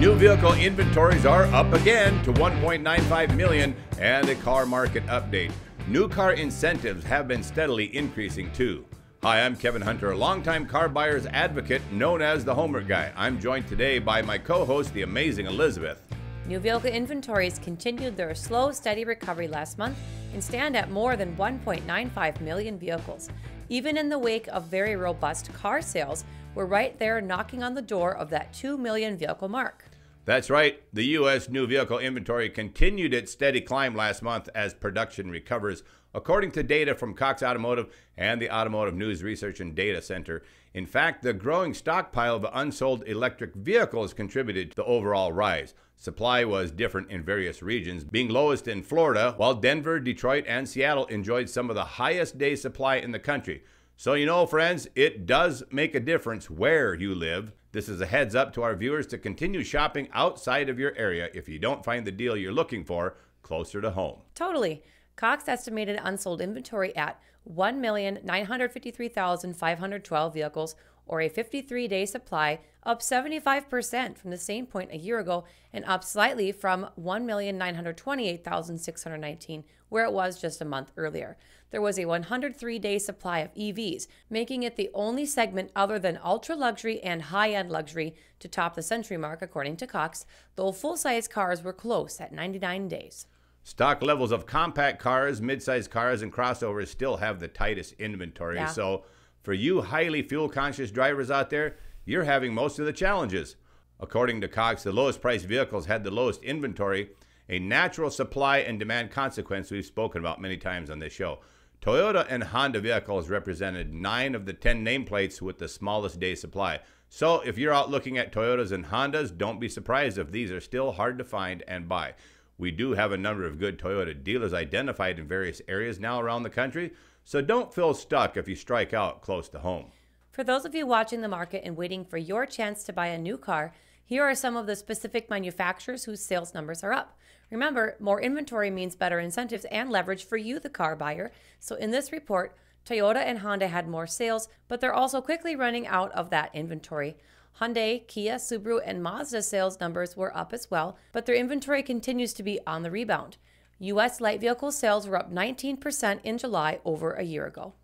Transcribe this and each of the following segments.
New vehicle inventories are up again to 1.95 million, and a car market update. New car incentives have been steadily increasing too. Hi, I'm Kevin Hunter, a longtime car buyer's advocate known as the Homework Guy. I'm joined today by my co host, the amazing Elizabeth. New vehicle inventories continued their slow, steady recovery last month and stand at more than 1.95 million vehicles. Even in the wake of very robust car sales, we're right there knocking on the door of that 2 million vehicle mark. That's right. The U.S. new vehicle inventory continued its steady climb last month as production recovers, according to data from Cox Automotive and the Automotive News Research and Data Center. In fact, the growing stockpile of unsold electric vehicles contributed to the overall rise. Supply was different in various regions, being lowest in Florida, while Denver, Detroit, and Seattle enjoyed some of the highest day supply in the country. So, you know, friends, it does make a difference where you live. This is a heads up to our viewers to continue shopping outside of your area if you don't find the deal you're looking for closer to home. Totally. Cox estimated unsold inventory at 1,953,512 vehicles, or a 53 day supply, up 75% from the same point a year ago and up slightly from 1,928,619, where it was just a month earlier. There was a 103 day supply of EVs, making it the only segment other than ultra luxury and high end luxury to top the century mark, according to Cox, though full size cars were close at 99 days. Stock levels of compact cars, midsize cars, and crossovers still have the tightest inventory. Yeah. So, for you highly fuel conscious drivers out there, you're having most of the challenges. According to Cox, the lowest priced vehicles had the lowest inventory, a natural supply and demand consequence we've spoken about many times on this show. Toyota and Honda vehicles represented nine of the 10 nameplates with the smallest day supply. So, if you're out looking at Toyotas and Hondas, don't be surprised if these are still hard to find and buy. We do have a number of good Toyota dealers identified in various areas now around the country, so don't feel stuck if you strike out close to home. For those of you watching the market and waiting for your chance to buy a new car, here are some of the specific manufacturers whose sales numbers are up. Remember, more inventory means better incentives and leverage for you, the car buyer. So in this report, Toyota and Honda had more sales, but they're also quickly running out of that inventory. Hyundai, Kia, Subaru, and Mazda sales numbers were up as well, but their inventory continues to be on the rebound. U.S. light vehicle sales were up 19% in July over a year ago.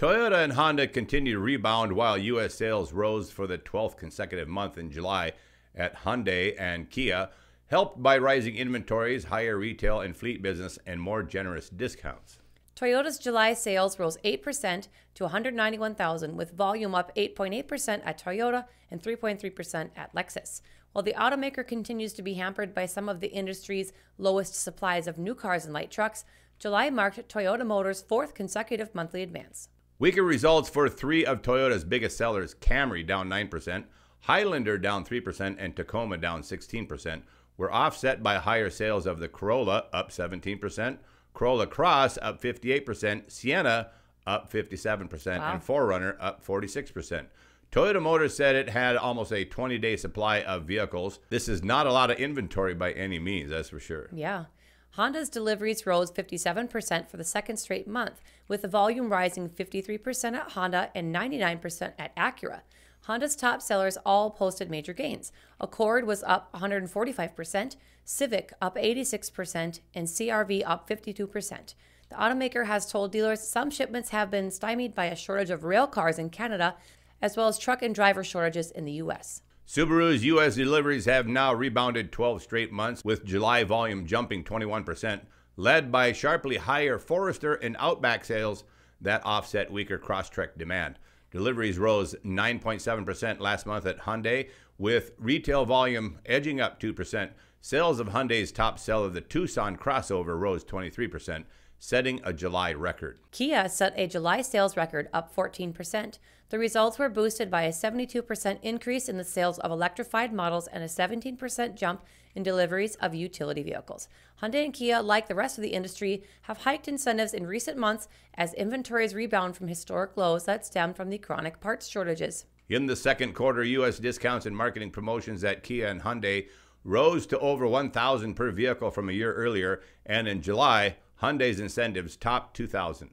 Toyota and Honda continue to rebound while U.S. sales rose for the 12th consecutive month in July at Hyundai and Kia, helped by rising inventories, higher retail and fleet business, and more generous discounts. Toyota's July sales rose 8% to 191,000, with volume up 8.8% at Toyota and 3.3% at Lexus. While the automaker continues to be hampered by some of the industry's lowest supplies of new cars and light trucks, July marked Toyota Motors' fourth consecutive monthly advance. Weaker results for three of Toyota's biggest sellers Camry down 9%, Highlander down 3%, and Tacoma down 16%, were offset by higher sales of the Corolla up 17%, Corolla Cross up 58%, Sienna up 57%, Wow. and 4Runner up 46%. Toyota Motors said it had almost a 20 day supply of vehicles. This is not a lot of inventory by any means, that's for sure. Yeah. Honda's deliveries rose 57% for the second straight month, with the volume rising 53% at Honda and 99% at Acura. Honda's top sellers all posted major gains. Accord was up 145%, Civic up 86%, and CRV up 52%. The automaker has told dealers some shipments have been stymied by a shortage of rail cars in Canada, as well as truck and driver shortages in the U.S. Subaru's U.S. deliveries have now rebounded 12 straight months, with July volume jumping 21%, led by sharply higher Forester and Outback sales that offset weaker Crosstrek demand. Deliveries rose 9.7% last month at Hyundai, with retail volume edging up 2%. Sales of Hyundai's top seller, the Tucson crossover, rose 23%, setting a July record. Kia set a July sales record up 14%. The results were boosted by a 72% increase in the sales of electrified models and a 17% jump in deliveries of utility vehicles. Hyundai and Kia, like the rest of the industry, have hiked incentives in recent months as inventories rebound from historic lows that stem from the chronic parts shortages. In the second quarter, U.S. discounts and marketing promotions at Kia and Hyundai rose to over 1,000 per vehicle from a year earlier, and in July, Hyundai's incentives topped 2,000.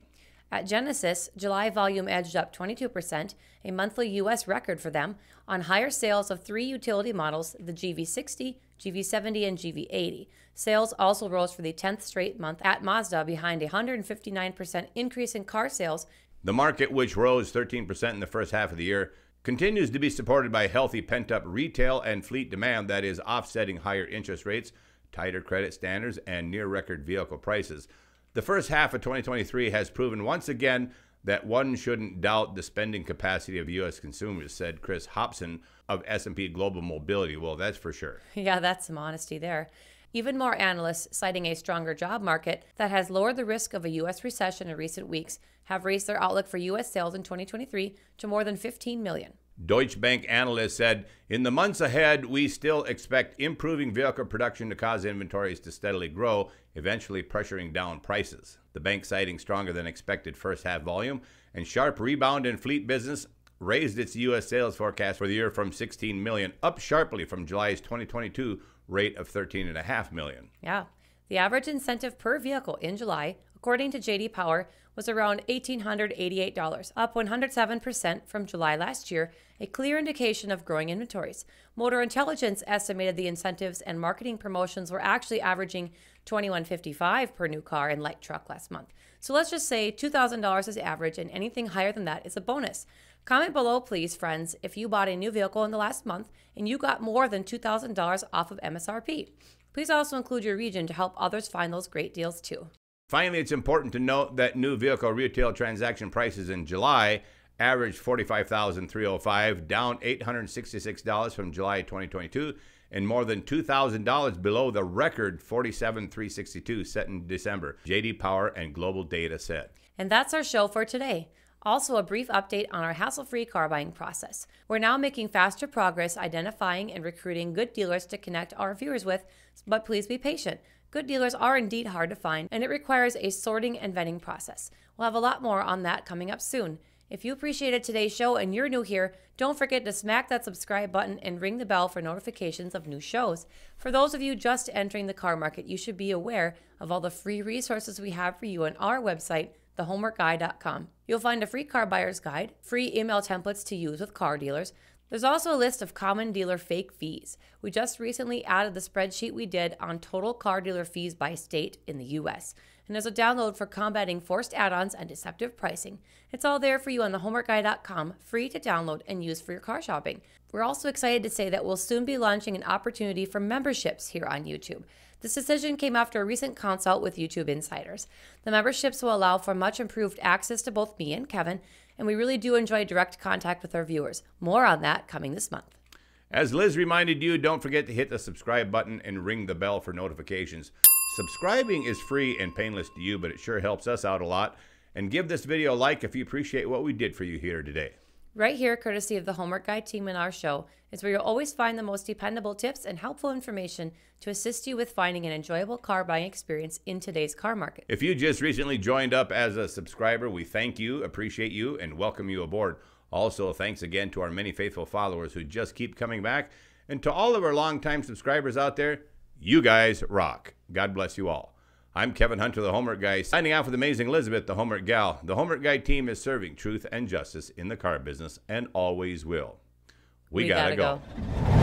At Genesis, July volume edged up 22%, a monthly U.S. record for them, on higher sales of three utility models the GV60, GV70, and GV80. Sales also rose for the 10th straight month at Mazda behind a 159% increase in car sales. The market, which rose 13% in the first half of the year, continues to be supported by healthy pent up retail and fleet demand that is offsetting higher interest rates, tighter credit standards, and near record vehicle prices. The first half of 2023 has proven once again that one shouldn't doubt the spending capacity of U.S. consumers, said Chris Hopson of S&P Global Mobility. Well, that's for sure. Yeah, that's some honesty there. Even more analysts, citing a stronger job market that has lowered the risk of a U.S. recession in recent weeks, have raised their outlook for U.S. sales in 2023 to more than 15 million. Deutsche Bank analyst said, in the months ahead, we still expect improving vehicle production to cause inventories to steadily grow, eventually pressuring down prices. The bank, citing stronger than expected first half volume and sharp rebound in fleet business, raised its U.S. sales forecast for the year from 16 million, up sharply from July's 2022 rate of 13.5 million. Yeah. The average incentive per vehicle in July, according to JD Power, was around $1,888, up 107% from July last year, a clear indication of growing inventories. Motor Intelligence estimated the incentives and marketing promotions were actually averaging 2155 per new car and light truck last month. So let's just say $2,000 is average, and anything higher than that is a bonus. Comment below, please, friends, if you bought a new vehicle in the last month and you got more than $2,000 off of MSRP. Please also include your region to help others find those great deals too. Finally, it's important to note that new vehicle retail transaction prices in July averaged 45,305, down $866 from July 2022 and more than $2,000 below the record 47,362 set in December, JD Power and Global Data said. And that's our show for today. Also, a brief update on our hassle free car buying process. We're now making faster progress identifying and recruiting good dealers to connect our viewers with, but please be patient. Good dealers are indeed hard to find, and it requires a sorting and vetting process. We'll have a lot more on that coming up soon. If you appreciated today's show and you're new here, don't forget to smack that subscribe button and ring the bell for notifications of new shows. For those of you just entering the car market, you should be aware of all the free resources we have for you on our website, thehomeworkguy.com. You'll find a free car buyer's guide, free email templates to use with car dealers, there's also a list of common dealer fake fees. We just recently added the spreadsheet we did on total car dealer fees by state in the US. And there's a download for combating forced add ons and deceptive pricing. It's all there for you on thehomeworkguy.com, free to download and use for your car shopping. We're also excited to say that we'll soon be launching an opportunity for memberships here on YouTube. This decision came after a recent consult with YouTube insiders. The memberships will allow for much improved access to both me and Kevin and we really do enjoy direct contact with our viewers. More on that coming this month. As Liz reminded you, don't forget to hit the subscribe button and ring the bell for notifications. Subscribing is free and painless to you, but it sure helps us out a lot. And give this video a like if you appreciate what we did for you here today. Right here, courtesy of the Homework Guy team in our show, is where you'll always find the most dependable tips and helpful information to assist you with finding an enjoyable car buying experience in today's car market. If you just recently joined up as a subscriber, we thank you, appreciate you, and welcome you aboard. Also, thanks again to our many faithful followers who just keep coming back. And to all of our longtime subscribers out there, you guys rock. God bless you all. I'm Kevin Hunter, the Homework Guy, signing off with Amazing Elizabeth, the Homework Gal. The Homework Guy team is serving truth and justice in the car business and always will. We, we gotta, gotta, go. go.